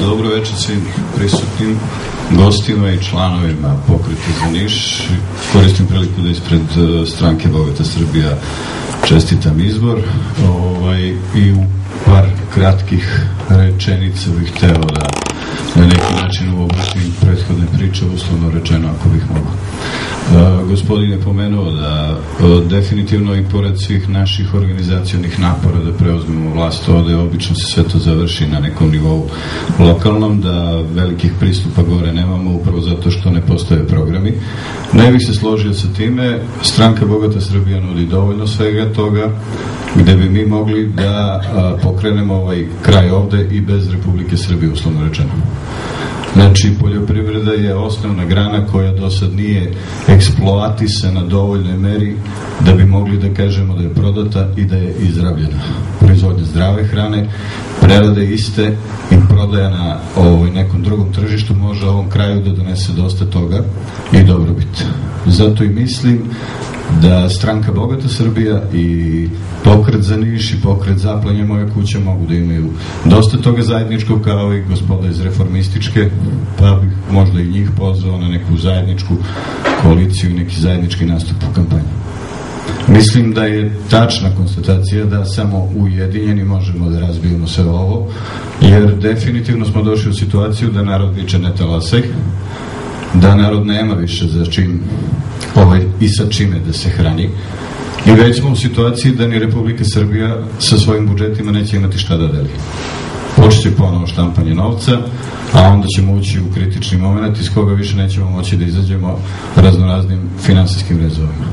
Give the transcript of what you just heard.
Dobro večer svim prisutnim gostima i članovima pokreta za Niš. Koristim priliku da ispred e, stranke Bogata Srbija čestitam izbor ovaj, i u par kratkih rečenica bih hteo da na neki način uobličim prethodne priče, uslovno rečeno ako bih mogao. E, gospodin je pomenuo da e, definitivno i pored svih naših organizacijonih napora da preuzmemo vlast ovde, obično se sve to završi na nekom nivou lokalnom, da velikih pristupa gore nemamo upravo zato što ne postoje programi. Ne bih se složio sa time, stranka Bogata Srbija nudi dovoljno svega toga, gde bi mi mogli da a, pokrenemo ovaj kraj ovde i bez Republike Srbije, uslovno rečeno. Znači, poljoprivreda je osnovna grana koja do sad nije eksploatisana dovoljnoj meri da bi mogli da kažemo da je prodata i da je izravljena. Proizvodnja zdrave hrane, prerade iste i prodaja na ovoj nekom drugom tržištu može ovom kraju da donese dosta toga i dobrobit. Zato i mislim da stranka Bogata Srbija i pokret za Niš i pokret Zaplanje moje kuće mogu da imaju dosta toga zajedničkog kao i gospoda iz reformističke, pa bih možda i njih pozvao na neku zajedničku koaliciju neki zajednički nastup u kampanji. Mislim da je tačna konstatacija da samo ujedinjeni možemo da razbijemo sve ovo, jer definitivno smo došli u situaciju da narod viče ne talasaj, da narod nema više za čim ovaj, i sa čime da se hrani. I već smo u situaciji da ni Republika Srbija sa svojim budžetima neće imati šta da deli. Počeće ponovo štampanje novca, a onda ćemo ući u kritični moment iz koga više nećemo moći da izađemo raznoraznim finansijskim rezovima.